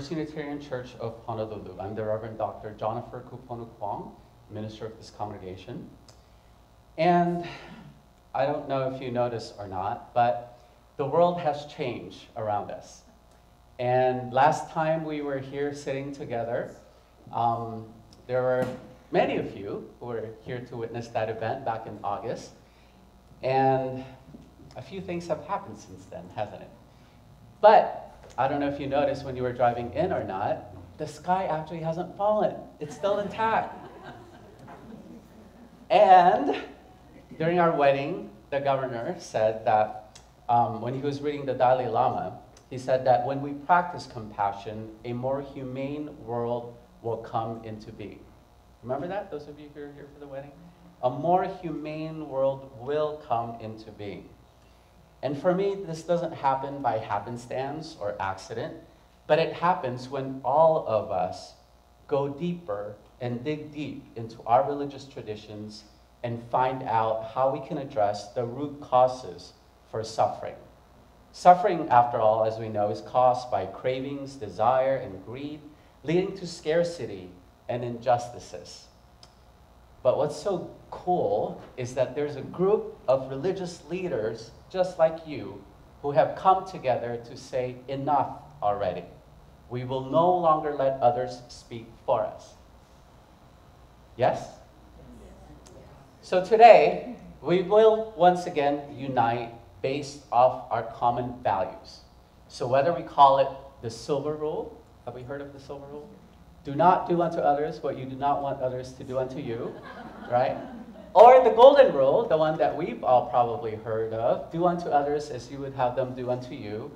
First Unitarian Church of Honolulu. I'm the Reverend Dr. Jonathan Kuponu Kwong, minister of this congregation. And I don't know if you notice or not, but the world has changed around us. And last time we were here sitting together, um, there were many of you who were here to witness that event back in August. And a few things have happened since then, hasn't it? But I don't know if you noticed when you were driving in or not, the sky actually hasn't fallen. It's still intact. And during our wedding, the governor said that um, when he was reading the Dalai Lama, he said that when we practice compassion, a more humane world will come into being. Remember that, those of you who are here for the wedding? A more humane world will come into being. And for me, this doesn't happen by happenstance or accident, but it happens when all of us go deeper and dig deep into our religious traditions and find out how we can address the root causes for suffering. Suffering, after all, as we know, is caused by cravings, desire, and greed, leading to scarcity and injustices. But what's so cool is that there's a group of religious leaders just like you who have come together to say, enough already. We will no longer let others speak for us. Yes? So today, we will once again unite based off our common values. So whether we call it the silver rule, have we heard of the silver rule? Do not do unto others what you do not want others to do unto you, right? Or the golden rule, the one that we've all probably heard of, do unto others as you would have them do unto you.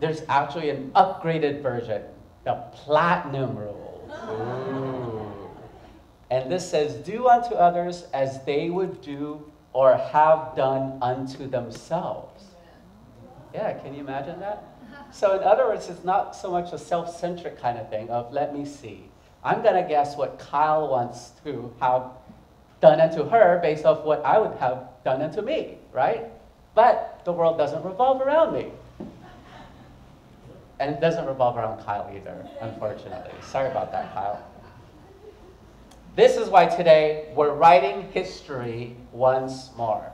There's actually an upgraded version, the platinum rule. Ooh. And this says, do unto others as they would do or have done unto themselves. Yeah, can you imagine that? So in other words, it's not so much a self-centric kind of thing of let me see. I'm going to guess what Kyle wants to have done unto her based off what I would have done unto me, right? But the world doesn't revolve around me. And it doesn't revolve around Kyle either, unfortunately. Sorry about that, Kyle. This is why today we're writing history once more.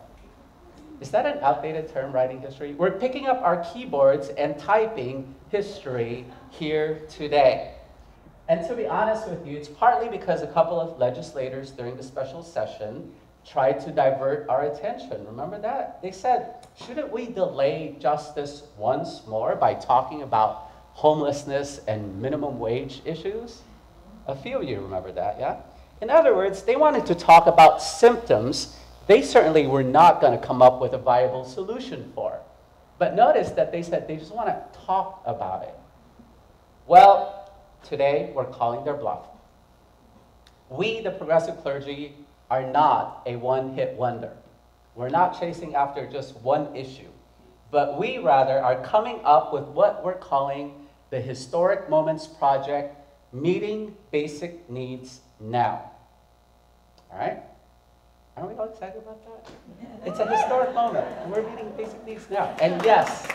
Is that an outdated term, writing history? We're picking up our keyboards and typing history here today. And to be honest with you, it's partly because a couple of legislators during the special session tried to divert our attention. Remember that? They said, shouldn't we delay justice once more by talking about homelessness and minimum wage issues? A few of you remember that, yeah? In other words, they wanted to talk about symptoms they certainly were not going to come up with a viable solution for. But notice that they said they just want to talk about it. Well, Today, we're calling their bluff. We, the progressive clergy, are not a one-hit wonder. We're not chasing after just one issue, but we rather are coming up with what we're calling the Historic Moments Project, Meeting Basic Needs Now. All right? Aren't we all excited about that? It's a historic moment, and we're meeting basic needs now. And yes,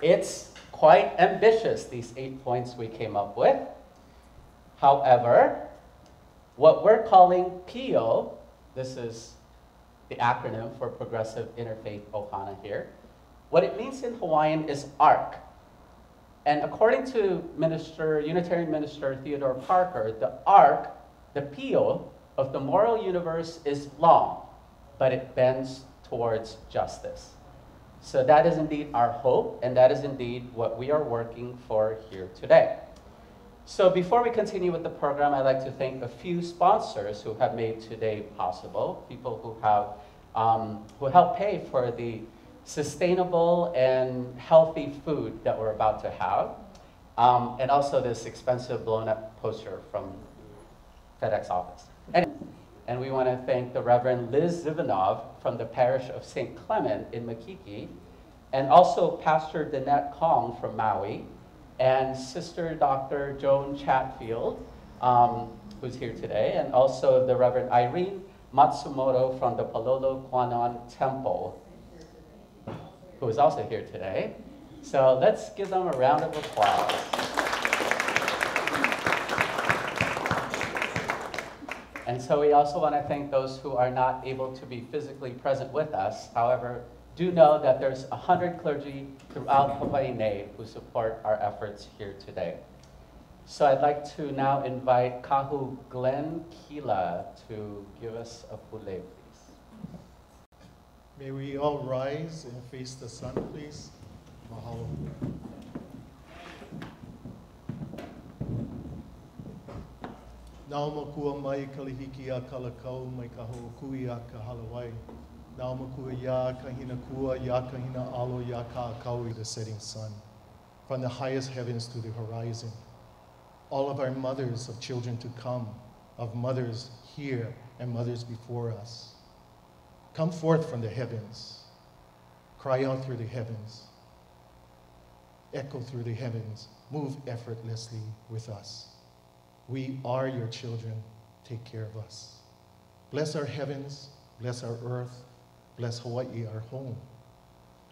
it's quite ambitious, these eight points we came up with. However, what we're calling PI'O, this is the acronym for Progressive Interfaith Ohana here, what it means in Hawaiian is ARC. And according to Minister, Unitarian Minister Theodore Parker, the arc, the PI'O of the moral universe is long, but it bends towards justice. So that is indeed our hope, and that is indeed what we are working for here today. So before we continue with the program, I'd like to thank a few sponsors who have made today possible, people who have um, who help pay for the sustainable and healthy food that we're about to have, um, and also this expensive blown up poster from FedEx office. And and we want to thank the Reverend Liz Zivanov from the parish of St. Clement in Makiki, and also Pastor Danette Kong from Maui, and Sister Dr. Joan Chatfield, um, who's here today, and also the Reverend Irene Matsumoto from the Palolo Kwannon Temple, who is also here today. So let's give them a round of applause. And so we also want to thank those who are not able to be physically present with us. However, do know that there's 100 clergy throughout Hawaii who support our efforts here today. So I'd like to now invite Kahu Glenn Kila to give us a pule, please. May we all rise and face the sun, please. Mahalo. Nau kua mai kalihiki a kalakau mai ka kui a ka halawai. Nau kua ya kahina kua ya kahina alo ya ka kaui the setting sun. From the highest heavens to the horizon. All of our mothers of children to come, of mothers here and mothers before us. Come forth from the heavens. Cry out through the heavens. Echo through the heavens. Move effortlessly with us. We are your children. Take care of us. Bless our heavens, bless our earth, bless Hawaii, our home.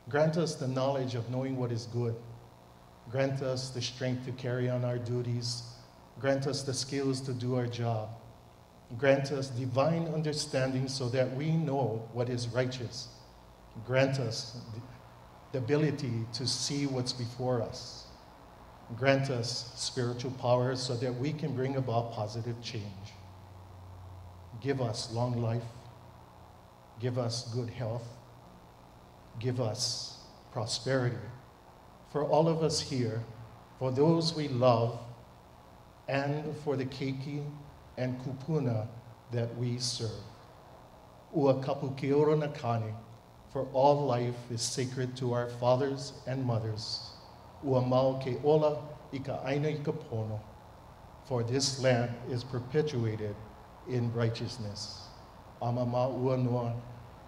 Grant us the knowledge of knowing what is good. Grant us the strength to carry on our duties. Grant us the skills to do our job. Grant us divine understanding so that we know what is righteous. Grant us the ability to see what's before us. Grant us spiritual power so that we can bring about positive change. Give us long life. Give us good health. Give us prosperity. For all of us here, for those we love, and for the keiki and kupuna that we serve. Ua kapu keoro nakane, for all life is sacred to our fathers and mothers ua mau ke ola i ka aina i ka pono, for this land is perpetuated in righteousness. Amama ua noa,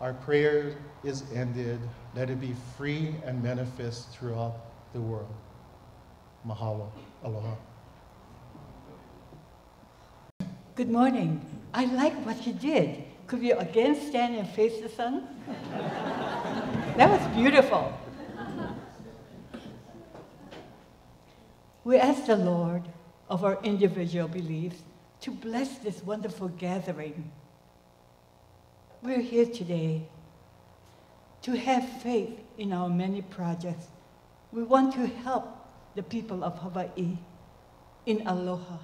our prayer is ended. Let it be free and manifest throughout the world. Mahalo. Aloha. Good morning. I like what you did. Could you again stand and face the sun? that was beautiful. We ask the Lord of our individual beliefs to bless this wonderful gathering. We're here today to have faith in our many projects. We want to help the people of Hawaii in aloha.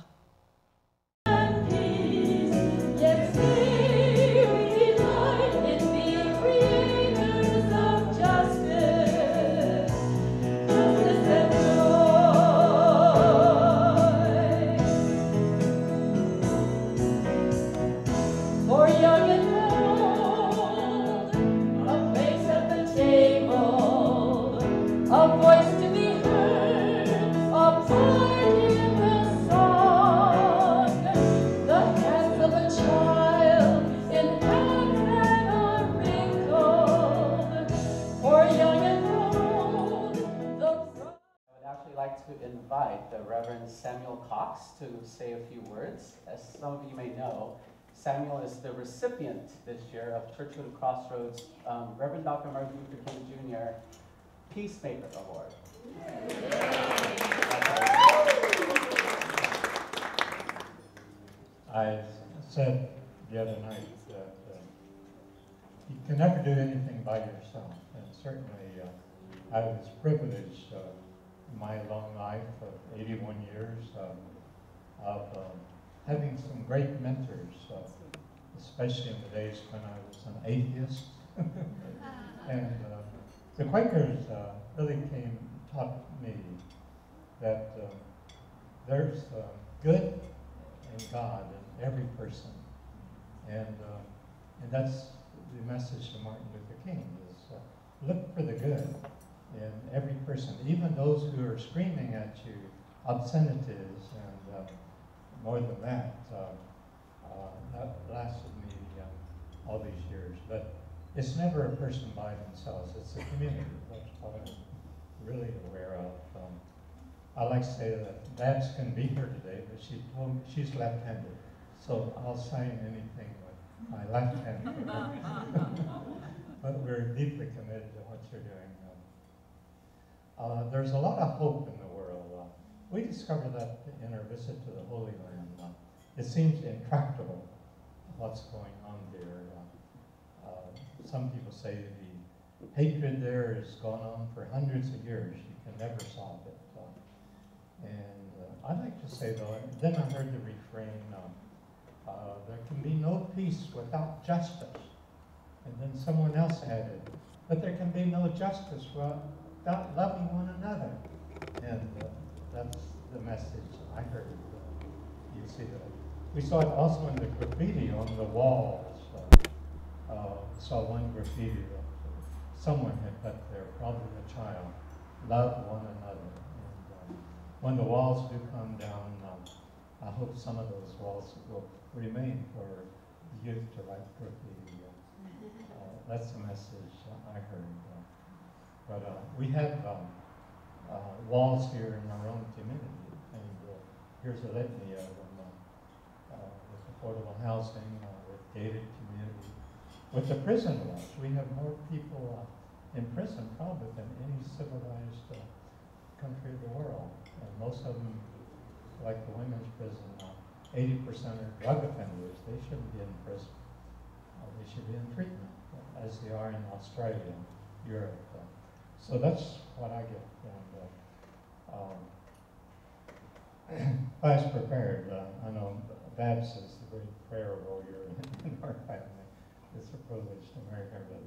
To say a few words. As some of you may know, Samuel is the recipient this year of Church of the Crossroads um, Reverend Dr. Martin Luther King Jr. Peacemaker Award. I said the other night that uh, you can never do anything by yourself. And certainly uh, I was privileged uh, my long life of 81 years um, of um, having some great mentors, uh, especially in the days when I was an atheist. and uh, the Quakers uh, really came taught me that uh, there's uh, good in God in every person. And, and that's the message of Martin Luther King is look for the good in every person, even those who are screaming at you obscenities and uh, more than that, uh, uh, that lasted me uh, all these years. But it's never a person by themselves, it's a community. That's what I'm really aware of. Um, I like to say that Babs can be here today, but she told me she's left-handed. So I'll sign anything with my left hand. but we're deeply committed to what you're doing. Uh, there's a lot of hope in the world. Uh, we discovered that in our visit to the Holy Land. Uh, it seems intractable what's going on there. Uh, uh, some people say the hatred there has gone on for hundreds of years. You can never solve it. Uh, and I'd like to say, though, then I heard the refrain, there can be no peace without justice. And then someone else added, but there can be no justice without loving one another. And uh, that's the message I heard. Uh, you see that. We saw it also in the graffiti on the walls. Uh, uh, saw one graffiti that someone had put there, probably a child. Love one another. And uh, when the walls do come down, um, I hope some of those walls will remain for the youth to write graffiti. Uh, that's the message I heard. But uh, we have um, uh, walls here in our own community, and uh, here's a litany of them uh, uh, with affordable housing, uh, with gated community. With the prison walls, we have more people in prison probably than any civilized country of the world, and most of them, like the women's prison, 80% are drug offenders. They shouldn't be in prison. they should be in treatment as they are in Australia and Europe. So that's what I get. And, uh, um, class prepared. Uh, I know Babs is the great prayer warrior in our family. It's a privilege to marry her. But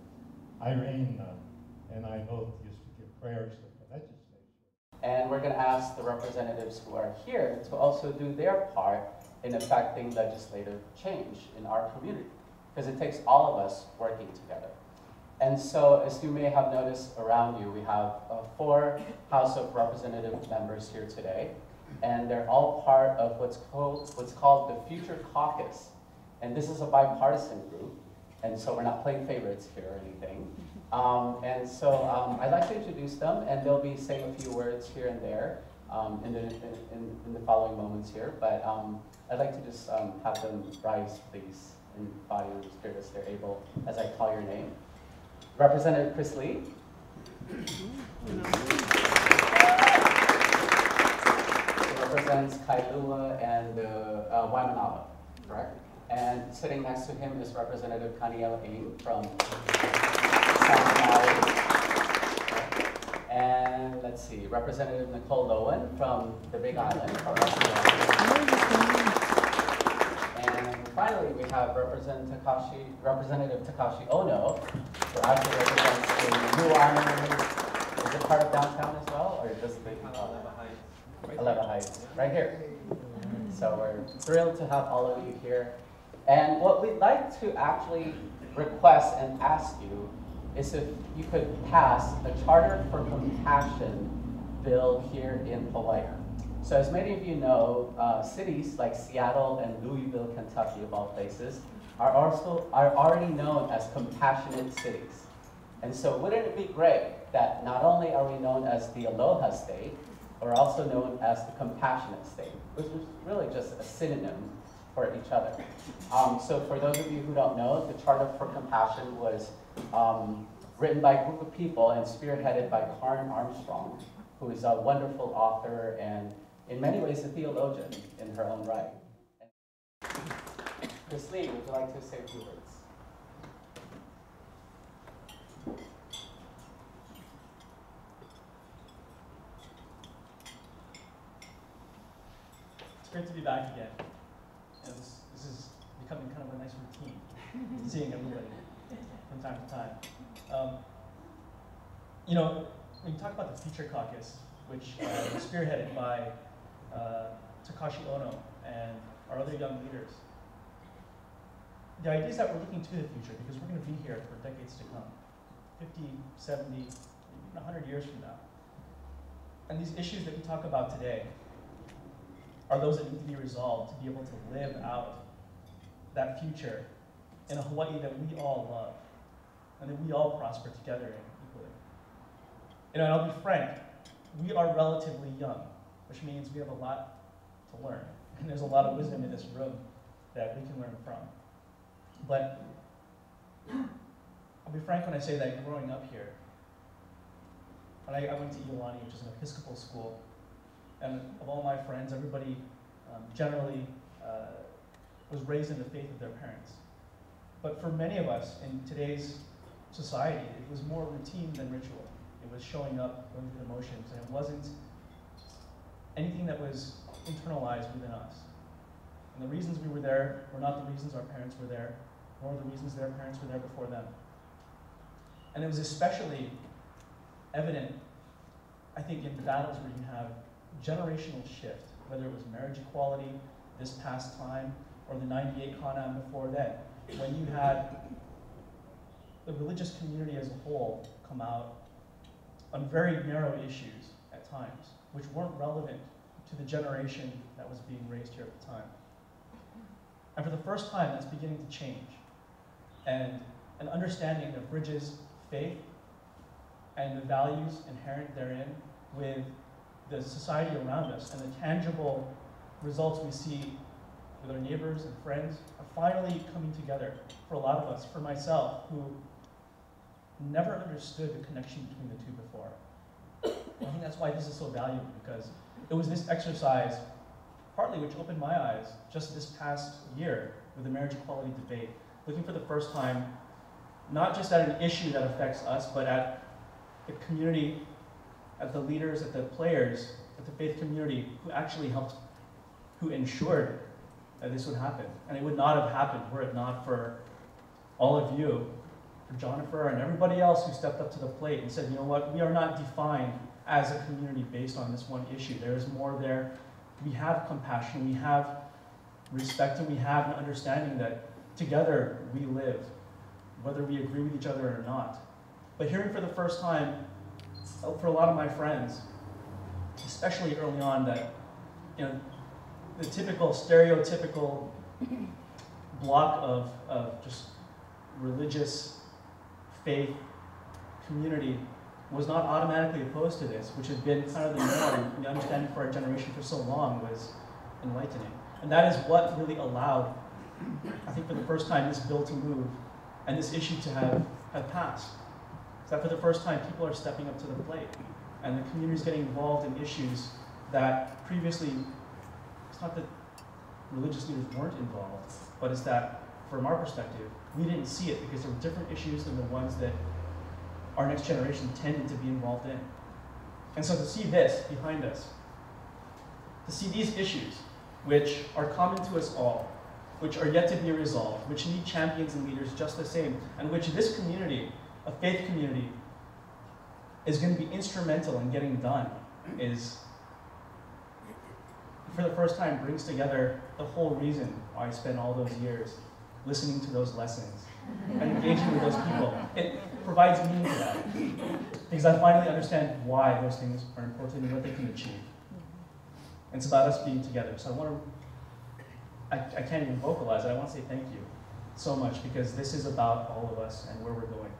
Irene uh, and I both used to give prayers at the legislature. And we're going to ask the representatives who are here to also do their part in affecting legislative change in our community because it takes all of us working together. And so, as you may have noticed around you, we have uh, four House of Representative members here today, and they're all part of what's called, what's called the Future Caucus. And this is a bipartisan group, and so we're not playing favorites here or anything. Um, and so um, I'd like to introduce them, and they'll be saying a few words here and there um, in, the, in, in, the following moments here. But um, I'd like to just um, have them rise, please in body and spirit as they're able, as I call your name. Representative Chris Lee. represents Kailua and uh, Waimanalo, correct? And sitting next to him is Representative Kaniela Ing from South Maui. And let's see, Representative Nicole Lowen from the Big Island. Finally, we have Representative Takashi, Representative Takashi Ohno, who actually represents the Nuuanu. Is it part of downtown as well, or just the? Alewa Heights. Alewa Heights, right here. So we're thrilled to have all of you here. And what we'd like to actually request and ask you is if you could pass a Charter for Compassion bill here in Hawaii. So as many of you know, uh, cities like Seattle and Louisville, Kentucky, of all places, are also are already known as compassionate cities. And so wouldn't it be great that not only are we known as the Aloha State, we're also known as the compassionate state, which is really just a synonym for each other. Um, so for those of you who don't know, the Charter for Compassion was um, written by a group of people and spearheaded by Karen Armstrong, who is a wonderful author and in many ways a theologian in her own right. Ms. Lee, would you like to say a few words? It's great to be back again. And this, this is becoming kind of a nice routine, seeing everybody from time to time. Um, you know, when you talk about the Future Caucus, which uh, was spearheaded by Uh, Takashi Ohno and our other young leaders, the idea is that we're looking to the future because we're going to be here for decades to come 50, 70, even 100 years from now. And these issues that we talk about today are those that need to be resolved to be able to live out that future in a Hawaii that we all love and that we all prosper together in equally. And I'll be frank, we are relatively young, which means we have a lot to learn. And there's a lot of wisdom in this room that we can learn from. But I'll be frank when I say that growing up here, and I, I went to Iolani, which is an Episcopal school. And of all my friends, everybody um, generally uh, was raised in the faith of their parents. But for many of us in today's society, it was more routine than ritual. It was showing up, going through the motions, and it wasn't anything that was internalized within us. And the reasons we were there were not the reasons our parents were there, nor the reasons their parents were there before them. And it was especially evident, I think, in the battles where you have generational shift, whether it was marriage equality this past time or the 98 Conam before that, when you had the religious community as a whole come out on very narrow issues at times, which weren't relevant to the generation that was being raised here at the time. And for the first time, that's beginning to change. And an understanding that bridges faith and the values inherent therein with the society around us and the tangible results we see with our neighbors and friends are finally coming together for a lot of us, for myself, who never understood the connection between the two before. I think that's why this is so valuable because it was this exercise, partly which opened my eyes just this past year with the marriage equality debate, looking for the first time, not just at an issue that affects us, but at the community, at the leaders, at the players, at the faith community who actually helped, who ensured that this would happen. And it would not have happened were it not for all of you, for Jonathan and everybody else who stepped up to the plate and said, you know what, we are not defined as a community based on this one issue. There is more there. We have compassion, we have respect, and we have an understanding that together we live, whether we agree with each other or not. But hearing for the first time, uh, for a lot of my friends, especially early on, that you know, the typical stereotypical block of, of just religious faith community was not automatically opposed to this, which had been kind of the norm and the understanding for our generation for so long was enlightening. And that is what really allowed, I think for the first time, this bill to move and this issue to have, have passed. Is that for the first time, people are stepping up to the plate and the community is getting involved in issues that previously, it's not that religious leaders weren't involved, but it's that from our perspective, we didn't see it because there were different issues than the ones that our next generation tended to be involved in. And so to see this behind us, to see these issues, which are common to us all, which are yet to be resolved, which need champions and leaders just the same, and which this community, a faith community, is going to be instrumental in getting done, is for the first time brings together the whole reason why I spent all those years listening to those lessons and engaging with those people. It provides meaning to that because I finally understand why those things are important and what they can achieve. It's about us being together. So I want to, I, I can't even vocalize it. I want to say thank you so much because this is about all of us and where we're going.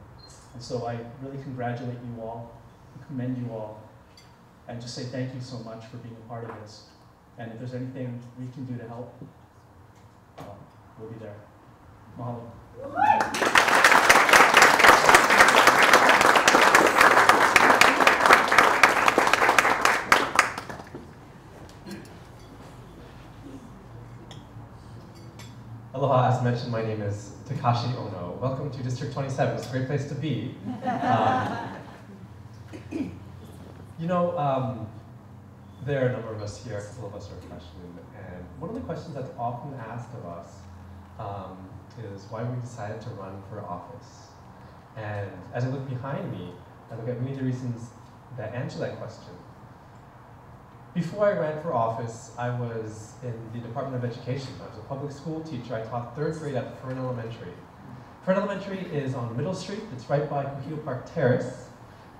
And so I really congratulate you all, commend you all, and just say thank you so much for being a part of this. And if there's anything we can do to help, well, we'll be there. Mahalo. Aloha, as mentioned, my name is Takashi Ohno. Welcome to District 27. It's a great place to be. Um, you know, um, there are a number of us here, a couple of us are freshmen, and one of the questions that's often asked of us um, is why we decided to run for office. And as I look behind me, I look at many of the reasons that answer that question. Before I ran for office, I was in the Department of Education. I was a public school teacher. I taught third grade at Fern Elementary. Fern Elementary is on Middle Street. It's right by Kuhio Park Terrace.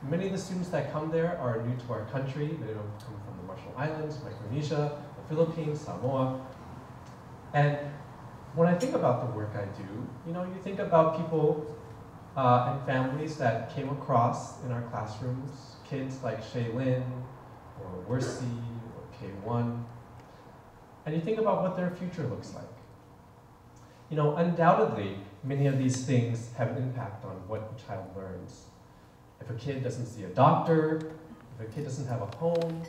Many of the students that come there are new to our country. They don't come from the Marshall Islands, Micronesia, the Philippines, Samoa. And when I think about the work I do, you know, you think about people uh, and families that came across in our classrooms, kids like Shaylin, or Worsi, or K1, and you think about what their future looks like. You know, undoubtedly, many of these things have an impact on what a child learns. If a kid doesn't see a doctor, if a kid doesn't have a home,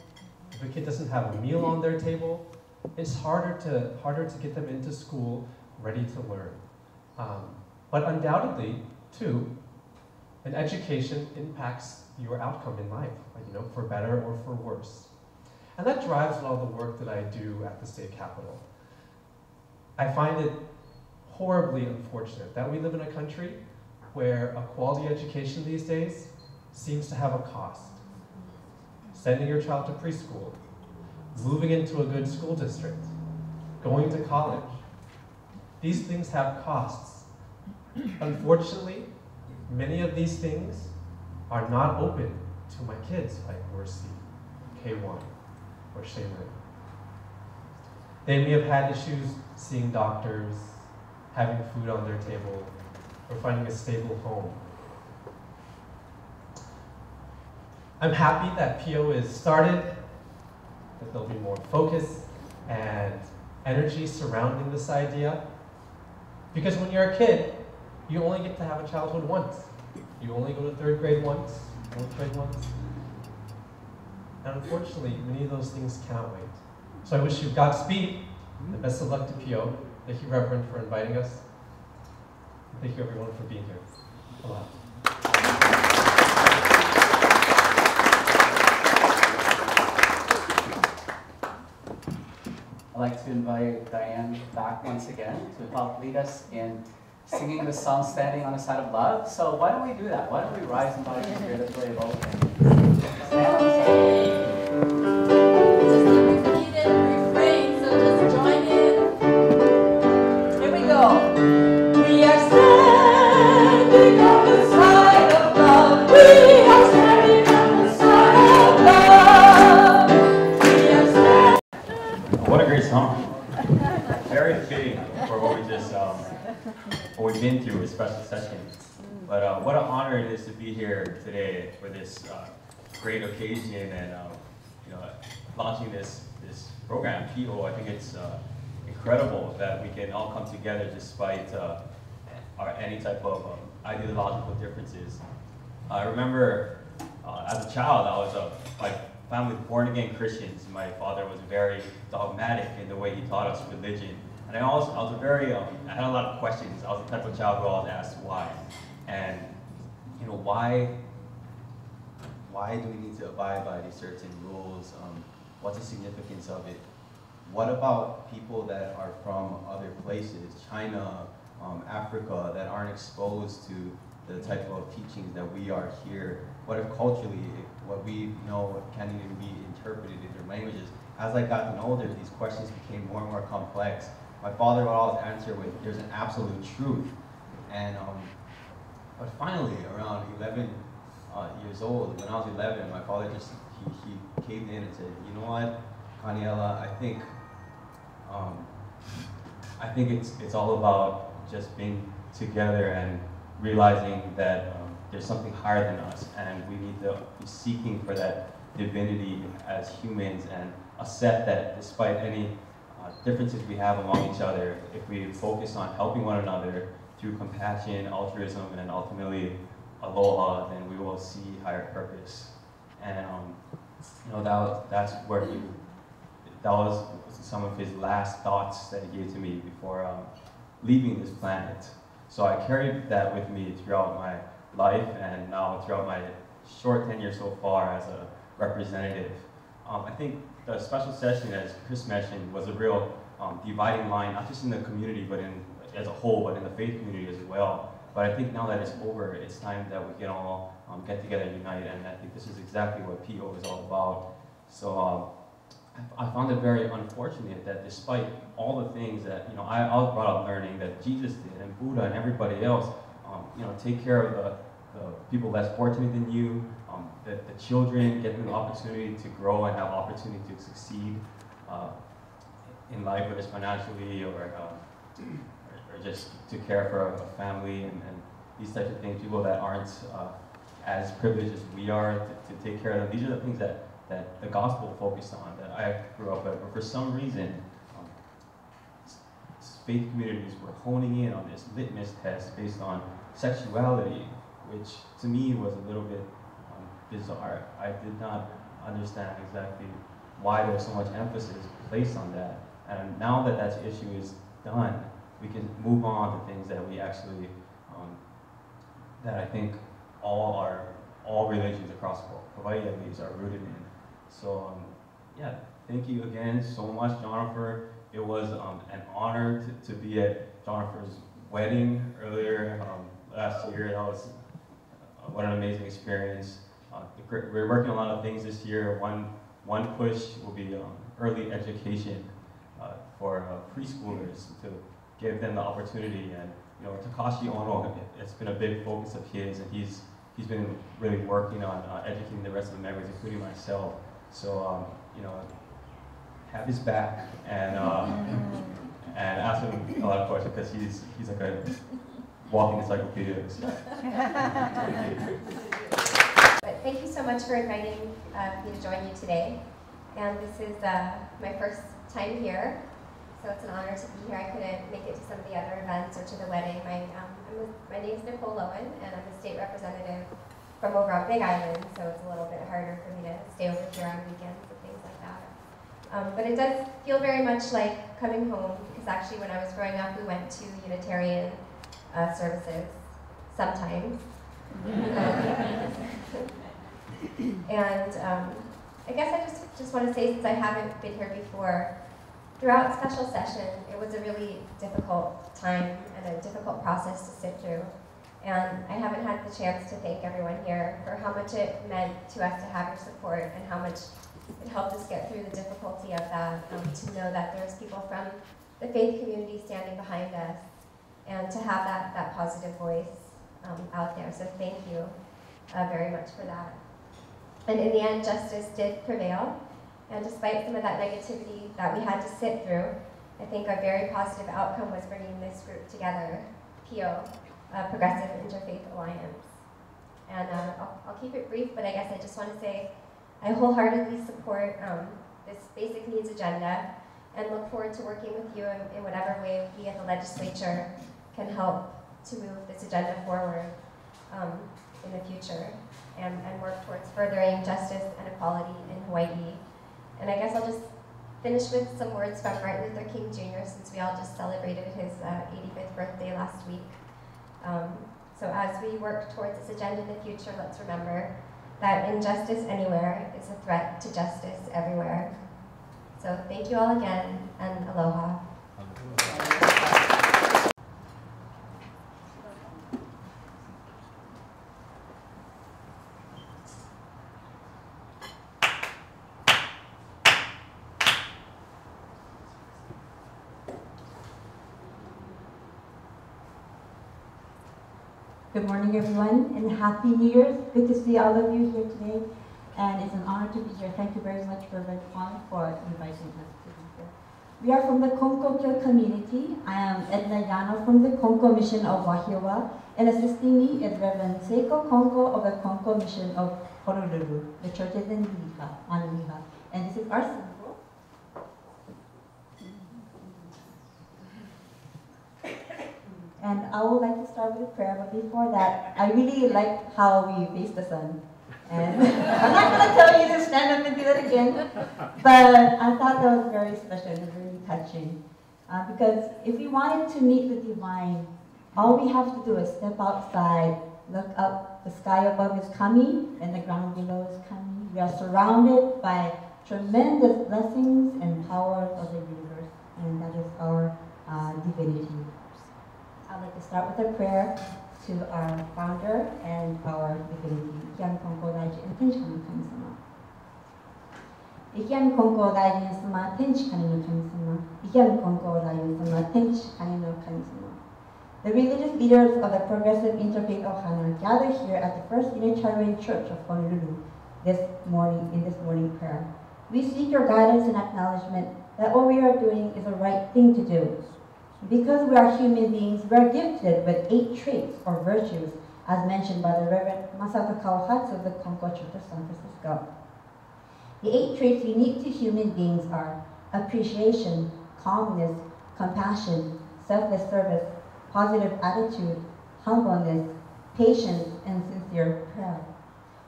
if a kid doesn't have a meal on their table, it's harder to, harder to get them into school ready to learn. Um, but undoubtedly, too, an education impacts your outcome in life, you know, for better or for worse. And that drives a lot of the work that I do at the state capitol. I find it horribly unfortunate that we live in a country where a quality education these days seems to have a cost. Sending your child to preschool, moving into a good school district, going to college. These things have costs. Unfortunately, many of these things are not open to my kids like Mercy, K1, or Shaylin. They may have had issues seeing doctors, having food on their table, or finding a stable home. I'm happy that PI'O is started, that there'll be more focus and energy surrounding this idea. Because when you're a kid, you only get to have a childhood once. You only go to third grade once, fourth grade once. And unfortunately, many of those things cannot wait. So I wish you Godspeed and best of luck to PI'O. Thank you, Reverend, for inviting us. Thank you, everyone, for being here. Aloha. I'd like to invite Diane back once again to help lead us in singing the song Standing on the Side of Love. So why don't we do that? Why don't we rise and body here to play both? Stand session. But uh, what an honor it is to be here today for this uh, great occasion and, um, you know, launching this, this program, PI'O. I think it's uh, incredible that we can all come together despite uh, our, any type of um, ideological differences. I remember uh, as a child, I was a, my family was born again Christians. My father was very dogmatic in the way he taught us religion. And I also, I was a very, um, I had a lot of questions. I was the type of child who always asked why. And, you know, why, why do we need to abide by these certain rules? Um, what's the significance of it? What about people that are from other places, China, um, Africa, that aren't exposed to the type of teachings that we are here? What if culturally, what we know can't even be interpreted in their languages? As I got older, these questions became more and more complex. My father would always answer with, "There's an absolute truth," and um, but finally, around 11 uh, years old, when I was 11, my father just he, he caved in and said, "You know what, Kaniela, I think um, I think it's it's all about just being together and realizing that um, there's something higher than us, and we need to be seeking for that divinity as humans and accept that despite any uh, differences we have among each other, if we focus on helping one another through compassion, altruism, and ultimately aloha, then we will see higher purpose. And um, you know that was, that's where he that was some of his last thoughts that he gave to me before um, leaving this planet. So I carried that with me throughout my life and now throughout my short tenure so far as a representative. Um, I think the special session, as Chris mentioned, was a real um, dividing line, not just in the community, but in as a whole, but in the faith community as well. But I think now that it's over, it's time that we can all um, get together and unite, and I think this is exactly what PI'O is all about. So um, I, I found it very unfortunate that despite all the things that, you know, I, I brought up learning that Jesus did, and Buddha and everybody else, um, you know, take care of the, the people less fortunate than you, um, the, children, get the opportunity to grow and have opportunity to succeed uh, in life, whether it's financially or, um, or, just to care for a, family and, and these types of things, people that aren't uh, as privileged as we are to, to take care of them. These are the things that, that the gospel focused on, that I grew up with. But for some reason, um, faith communities were honing in on this litmus test based on sexuality, which to me was a little bit bizarre. I did not understand exactly why there was so much emphasis placed on that. And now that that issue is done, we can move on to things that we actually, um, that I think all our, all religions across Hawaii at least are rooted in. So, um, yeah, thank you again so much, Jennifer. It was um, an honor to, to be at Jennifer's wedding earlier um, last year. That was uh, what an amazing experience. Uh, we're working on a lot of things this year. One, one push will be um, early education uh, for uh, preschoolers to give them the opportunity. And you know, Takashi Ohno, it- it's been a big focus of his, and he's he's been really working on uh, educating the rest of the members, including myself. So um, you know, have his back and uh, and ask him a lot of questions because he's he's like a walking encyclopedia. of this guy. Thank you. So much for inviting uh, me to join you today. And this is uh, my first time here, so it's an honor to be here. I couldn't make it to some of the other events or to the wedding. My, um, I'm a- my name is Nicole Lowen, and I'm a state representative from over on Big Island, so it's a little bit harder for me to stay over here on weekends and things like that. Um, but it does feel very much like coming home, because actually when I was growing up, we went to Unitarian uh, services sometimes. And um, I guess I just, just want to say, since I haven't been here before, throughout special session, it was a really difficult time and a difficult process to sit through. And I haven't had the chance to thank everyone here for how much it meant to us to have your support and how much it helped us get through the difficulty of that, um, to know that there's people from the faith community standing behind us, and to have that, that positive voice um, out there. So thank you uh, very much for that. And in the end, justice did prevail. And despite some of that negativity that we had to sit through, I think a very positive outcome was bringing this group together, PI'O, uh, Progressive Interfaith Alliance. And uh, I'll, I'll keep it brief, but I guess I just want to say I wholeheartedly support um, this basic needs agenda and look forward to working with you in, in whatever way we at the legislature can help to move this agenda forward um, in the future and, and work towards furthering justice and equality in Hawaii. And I guess I'll just finish with some words from Martin Luther King Jr. since we all just celebrated his uh, 85th birthday last week. Um, so as we work towards this agenda in the future, let's remember that injustice anywhere is a threat to justice everywhere. So thank you all again, and aloha. Good morning, everyone, and Happy New Year. Good to see all of you here today, and it's an honor to be here. Thank you very much for Red Pond for inviting us to be here. We are from the Konkokyo community. I am Edna Yano from the Konko Mission of Wahiawa, and assisting me is Reverend Seiko Konko of the Konko Mission of Honolulu. The church is in Liha, on. And this is our And I would like to start with a prayer, but before that, I really like how we face the sun. And I'm not going to tell you to stand up and do that again, but I thought that was very special and very touching. Uh, because if we wanted to meet the divine, all we have to do is step outside, look up, the sky above is coming, and the ground below is coming. We are surrounded by tremendous blessings and powers of the universe, and that is our uh, divinity. I'd like to start with a prayer to our founder and our Ikigami Konko Daijin and Tenchi Kane Kami-sama. Ikigami Konko Daijin sama Tenchi Kane no Kami-sama. Ikigami Konko Daijin sama Tenchi Kane no Kami-sama. The religious leaders of the Progressive Interfaith Ohana gather here at the First Unitarian Church of Honolulu this morning in this morning prayer. We seek your guidance and acknowledgement that what we are doing is the right thing to do. Because we are human beings, we are gifted with eight traits or virtues, as mentioned by the Reverend Masato Kawahatsu of the Konko Church of San Francisco. The eight traits unique to human beings are appreciation, calmness, compassion, selfless service, positive attitude, humbleness, patience, and sincere prayer.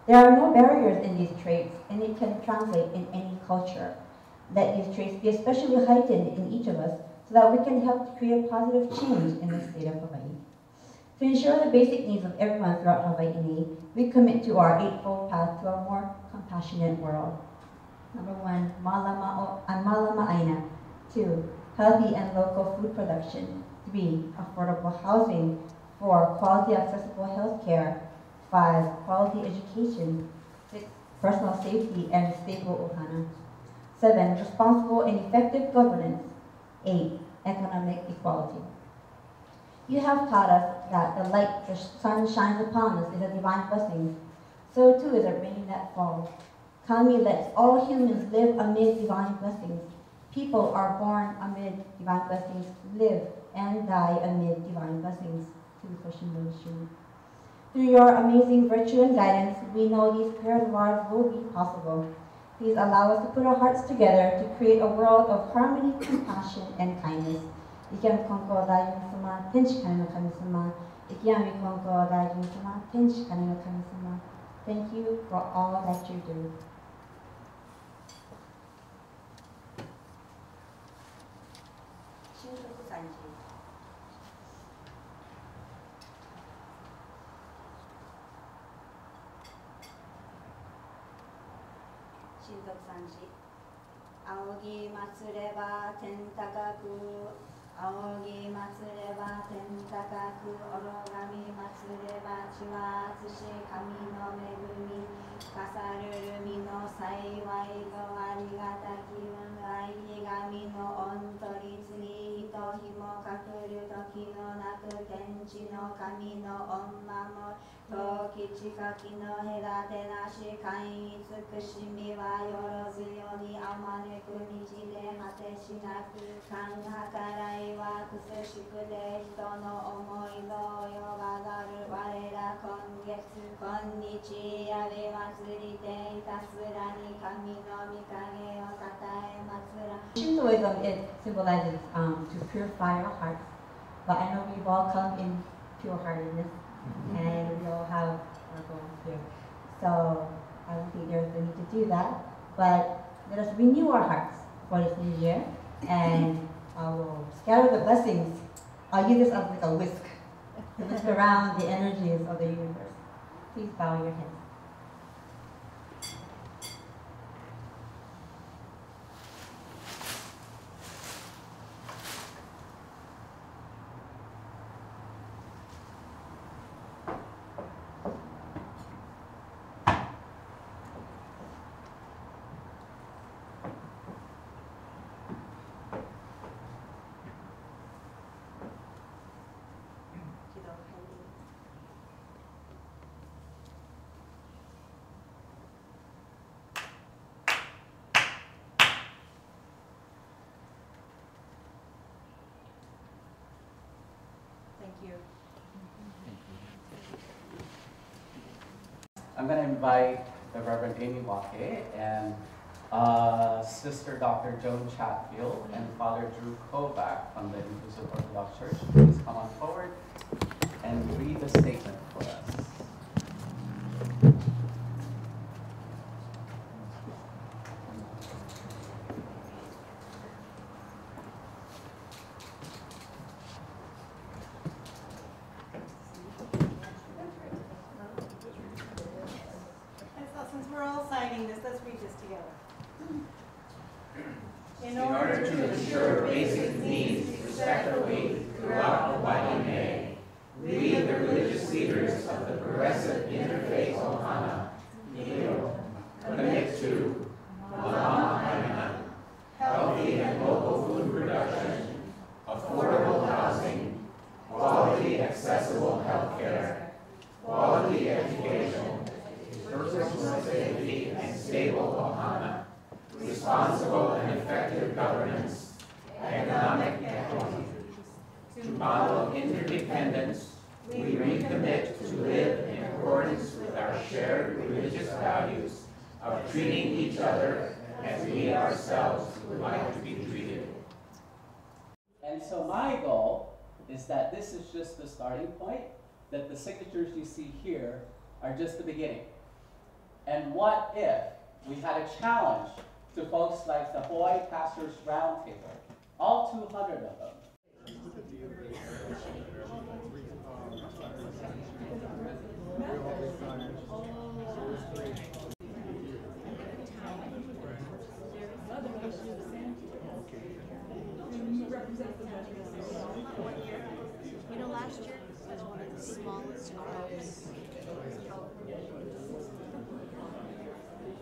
There are no barriers in these traits, and it can translate in any culture. Let these traits be especially heightened in each of us so that we can help to create a positive change in the state of Hawaii. To ensure the basic needs of everyone throughout Hawaii, we commit to our Eightfold Path to a more compassionate world. Number one, malama, uh, malama. Two, healthy and local food production. Three, affordable housing. Four, quality accessible health care. Five, quality education. Six, personal safety and stable ohana. Seven, responsible and effective governance. Eight, economic equality. You have taught us that the light the sun shines upon us is a divine blessing. So too is it rain that falls. Kami lets all humans live amid divine blessings. People are born amid divine blessings, live and die amid divine blessings. Through your amazing virtue and guidance, we know these prayers of ours will be possible. Please allow us to put our hearts together to create a world of harmony, compassion, and kindness. Ikigami konko daijin sama, tenchi kane no kami sama. Ikigami konko daijin sama, tenchi kane no kami sama. Thank you for all that you do. 仰ぎ祭れば天高く仰ぎ祭れば天高くおろがみ祭れば血は厚し神の恵み。飾るるみの幸いとありがたき運愛ひがみの御取り次ぎとひもかくる時のなく天地の神の御守陶器近きの隔てなし寛一慈しみはよろずよにあまねく道で果てしなく勘計らいはくす。しくで人の思いのよががる我ら今月今日やれ祭 Shintoism it symbolizes um, to purify our hearts, but I know we've all come in pure-heartedness, mm-hmm. and we all have our goals here. So I don't think there's the need to do that, but let us renew our hearts for this new year, and I will scatter the blessings. I'll use this as like a whisk to whisk around the energies of the universe. Please bow your head. I'm going to invite the Reverend Amy Wake and uh, Sister Dr. Joan Chatfield and Father Drew Kovac from the Inclusive Orthodox Church. Please come on forward and read the statement for us. And so since signing this, let's read this together. In order to ensure basic needs respectively throughout Hawaii May, we, the religious leaders of the Progressive Interfaith Ohana, PI'O, commit to Malama Aina, healthy and local food production, affordable housing, quality accessible health care, quality education, personal safety and stable ohana, responsible and effective governance, economic equity. To model interdependence, we recommit to live in accordance with our shared religious values of treating each other as we ourselves would like to be treated. And so my goal is that this is just the starting point, that the signatures you see here are just the beginning. And what if we had a challenge to folks like the Hawaii Pastors Roundtable, all 200 of them,